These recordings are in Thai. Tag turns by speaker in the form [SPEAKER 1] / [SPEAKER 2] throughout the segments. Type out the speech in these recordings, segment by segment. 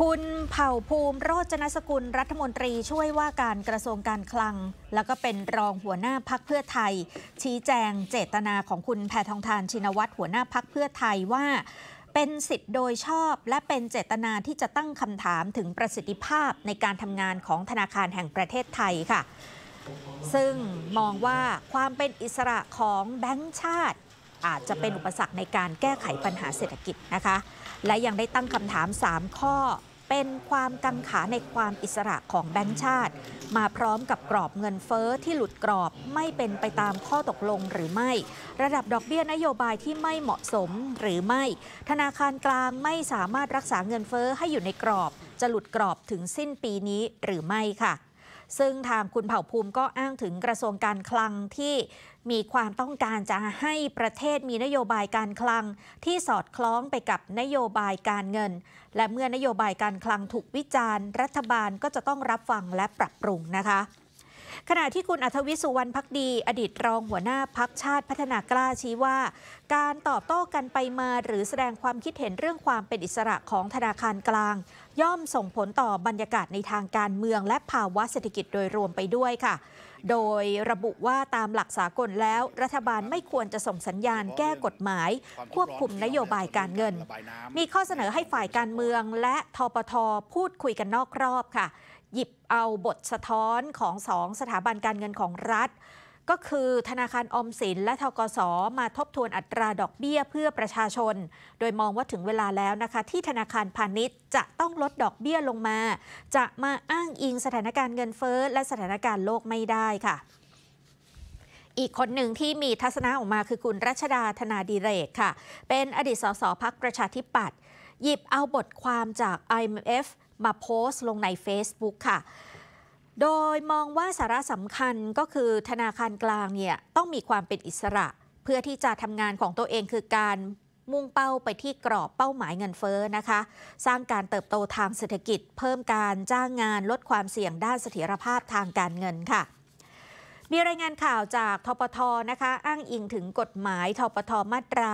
[SPEAKER 1] คุณเผ่าภูมิโรจนสกุลรัฐมนตรีช่วยว่าการกระทรวงการคลัง แล้วก็เป็นรองหัวหน้าพักเพื่อไทย ชี้แจงเจตนาของคุณแพทองทานชินวัตรหัวหน้าพักเพื่อไทยว่า เป็นสิทธิ์โดยชอบ และเป็นเจตนาที่จะตั้งคำถามถึงประสิทธิภาพในการทำงานของธนาคารแห่งประเทศไทยค่ะ ซึ่งมองว่าความเป็นอิสระของแบงก์ชาติ อาจจะเป็นอุปสรรคในการแก้ไขปัญหาเศรษฐกิจนะคะ และยังได้ตั้งคำถาม 3 ข้อ เป็นความกังขาในความอิสระของแบงก์ชาติ มาพร้อมกับกรอบเงินเฟอ้อที่หลุดกรอบไม่เป็นไปตามข้อตกลงหรือไม่ ระดับดอกเบี้ยนโยบายที่ไม่เหมาะสมหรือไม่ ธนาคารกลางไม่สามารถรักษาเงินเฟอ้อให้อยู่ในกรอบ จะหลุดกรอบถึงสิ้นปีนี้หรือไม่ค่ะ ซึ่งทางคุณเผ่าภูมิก็อ้างถึงกระทรวงการคลังที่มีความต้องการจะให้ประเทศมีนโยบายการคลัง ที่สอดคล้องไปกับนโยบายการเงิน และเมื่อนโยบายการคลังถูกวิจารณ์ รัฐบาลก็จะต้องรับฟังและปรับปรุงนะคะ ขณะที่คุณอัธวิสุวรรณพักดี อดีตรองหัวหน้าพักชาติพัฒนากล้าชี้ว่า การตอบโต้กันไปมาหรือแสดงความคิดเห็นเรื่องความเป็นอิสระของธนาคารกลาง ย่อมส่งผลต่อบรรยากาศในทางการเมือง และภาวะเศรษฐกิจโดยรวมไปด้วยค่ะ โดยระบุว่าตามหลักสากลแล้ว รัฐบาลไม่ควรจะส่งสัญญาณแก้กฎหมาย ควบคุมนโยบายการเงิน มีข้อเสนอให้ฝ่ายการเมือง และทปทพูดคุยกันนอกรอบค่ะ หยิบเอาบทสะท้อนของสองสถาบันการเงินของรัฐ ก็คือธนาคารอมสินและทกสมาทบทวนอัตราดอกเบี้ยเพื่อประชาชน โดยมองว่าถึงเวลาแล้วนะคะ ที่ธนาคารพาณิชย์จะต้องลดดอกเบี้ยลงมา จะมาอ้างอิงสถานการณ์เงินเฟ้อและสถานการณ์โลกไม่ได้ค่ะอีกคนหนึ่งที่มีทัศนะออกมาคือคุณรัชดาธนาดีเรกค่ะ เป็นอดีตสสพักประชาธิปัตย์หยิบเอาบทความจาก IMF มาโพสต์ลงใน Facebook ค่ะ โดยมองว่าสาระสำคัญก็คือธนาคารกลางเนี่ยต้องมีความเป็นอิสระ เพื่อที่จะทำงานของตัวเองคือการมุ่งเป้าไปที่กรอบเป้าหมายเงินเฟ้อนะคะ สร้างการเติบโตทางเศรษฐกิจ เพิ่มการจ้างงานลดความเสี่ยงด้านเสถียรภาพทางการเงินค่ะ มีรายงานข่าวจากทปทนะคะ อ้างอิงถึงกฎหมายทปทมาตรา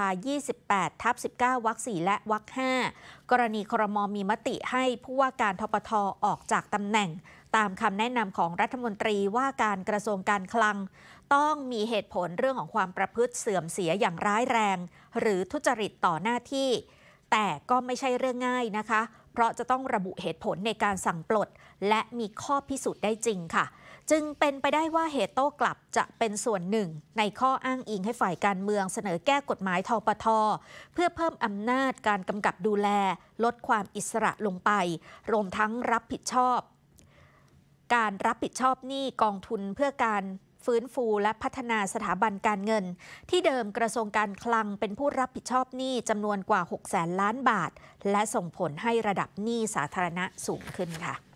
[SPEAKER 1] 28 ทับ 19 วรรค4และวรรค5กรณีครมมีมติให้ผู้ว่าการทปทออกจากตำแหน่ง ตามคำแนะนำของรัฐมนตรีว่าการกระทรวงการคลัง ต้องมีเหตุผลเรื่องของความประพฤติเสื่อมเสียอย่างร้ายแรง หรือทุจริตต่อหน้าที่ แต่ก็ไม่ใช่เรื่องง่ายนะคะ เพราะจะต้องระบุเหตุผลในการสั่งปลด และมีข้อพิสูจน์ได้จริงค่ะ จึงเป็นไปได้ว่าเหตุโต้กลับจะเป็นส่วนหนึ่ง ในข้ออ้างอิงให้ฝ่ายการเมืองเสนอแก้กฎหมายทปท เพื่อเพิ่มอำนาจการกำกับดูแล ลดความอิสระลงไป รวมทั้งรับผิดชอบ การรับผิดชอบหนี้กองทุนเพื่อการ ฟื้นฟูและพัฒนาสถาบันการเงิน ที่เดิมกระทรวงการคลังเป็นผู้รับผิดชอบหนี้จำนวนกว่า6แสนล้านบาท และส่งผลให้ระดับหนี้สาธารณะสูงขึ้นค่ะ